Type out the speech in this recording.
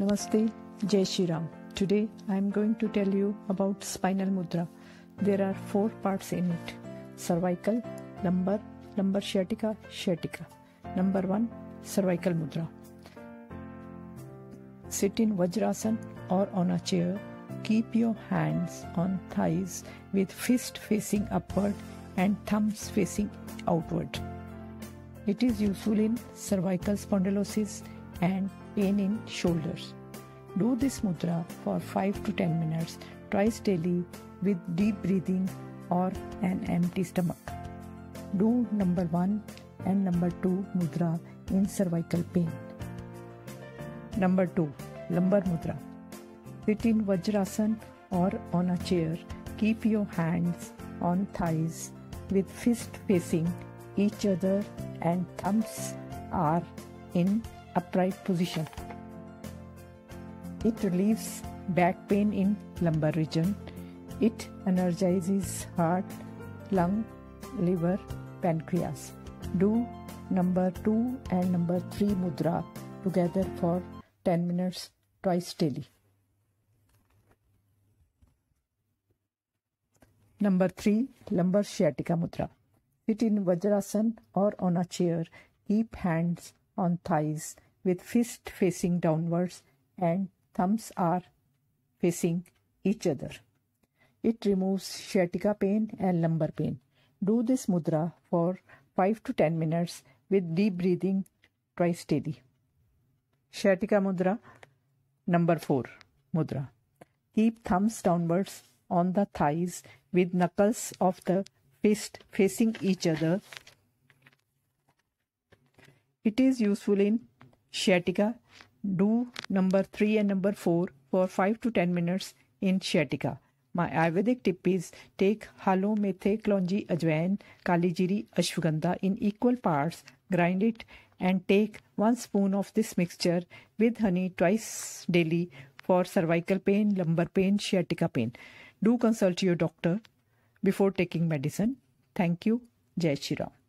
Namaste, Jai Shri Ram. Today I am going to tell you about spinal mudra. There are four parts in it cervical, lumbar, lumbar sciatica, sciatica. Number one, cervical mudra. Sit in Vajrasan or on a chair. Keep your hands on thighs with fist facing upward and thumbs facing outward. It is useful in cervical spondylosis and pain in shoulders. Do this mudra for 5 to 10 minutes twice daily with deep breathing or an empty stomach. Do number 1 and number 2 mudra in cervical pain. Number 2 lumbar mudra. Sit in Vajrasan or on a chair. Keep your hands on thighs with fist facing each other and thumbs are in upright position. It relieves back pain in lumbar region. It energizes heart, lung, liver, pancreas. Do number 2 and number 3 mudra together for 10 minutes twice daily. Number 3 lumbar sciatica mudra. Sit in Vajrasan or on a chair. Keep hands on thighs with fist facing downwards and thumbs are facing each other. It removes sciatica pain and lumbar pain. Do this mudra for 5 to 10 minutes with deep breathing twice daily. Sciatica mudra number 4 mudra. Keep thumbs downwards on the thighs with knuckles of the fist facing each other. It is useful in sciatica. Do number 3 and number 4 for 5 to 10 minutes in sciatica. My Ayurvedic tip is take halo methe klonji ajwain kali jiri ashwagandha in equal parts, grind it and take 1 spoon of this mixture with honey twice daily for cervical pain, lumbar pain, sciatica pain. Do consult your doctor before taking medicine. Thank you. Jai Shri Ram.